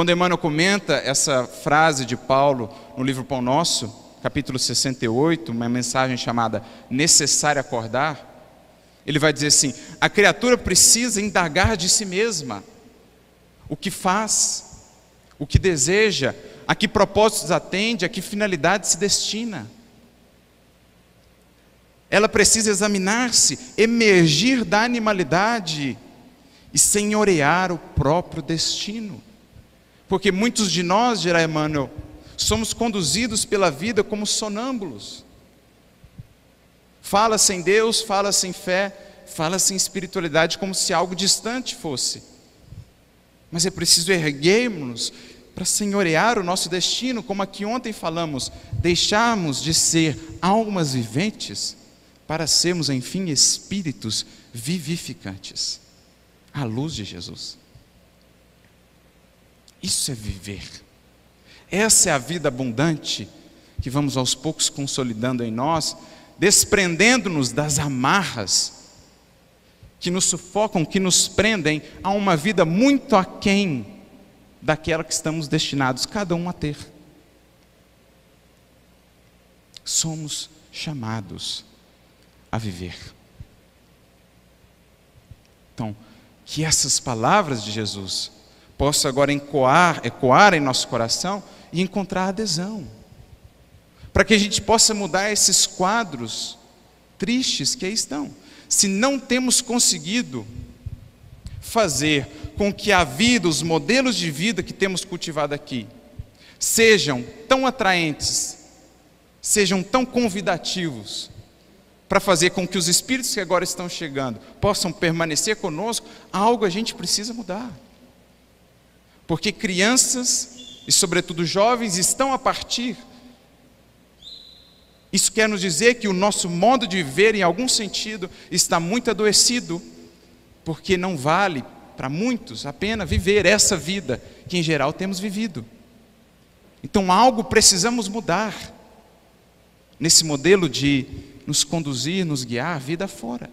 Quando Emmanuel comenta essa frase de Paulo no livro Pão Nosso, capítulo 68, uma mensagem chamada Necessário Acordar, ele vai dizer assim: a criatura precisa indagar de si mesma o que faz, o que deseja, a que propósitos atende, a que finalidade se destina. Ela precisa examinar-se, emergir da animalidade e senhorear o próprio destino. Porque muitos de nós, dirá Emmanuel, somos conduzidos pela vida como sonâmbulos. Fala sem Deus, fala sem fé, fala sem espiritualidade, como se algo distante fosse. Mas é preciso erguermos para senhorear o nosso destino, como aqui ontem falamos, deixarmos de ser almas viventes para sermos, enfim, espíritos vivificantes, à luz de Jesus. Isso é viver. Essa é a vida abundante que vamos aos poucos consolidando em nós, desprendendo-nos das amarras que nos sufocam, que nos prendem a uma vida muito aquém daquela que estamos destinados cada um a ter. Somos chamados a viver. Então, que essas palavras de Jesus possam agora ecoar, ecoar em nosso coração e encontrar adesão. Para que a gente possa mudar esses quadros tristes que aí estão. Se não temos conseguido fazer com que a vida, os modelos de vida que temos cultivado aqui, sejam tão atraentes, sejam tão convidativos, para fazer com que os espíritos que agora estão chegando possam permanecer conosco, algo a gente precisa mudar. Porque crianças e, sobretudo, jovens estão a partir. Isso quer nos dizer que o nosso modo de viver, em algum sentido, está muito adoecido, porque não vale para muitos a pena viver essa vida que, em geral, temos vivido. Então, algo precisamos mudar nesse modelo de nos conduzir, nos guiar a vida fora.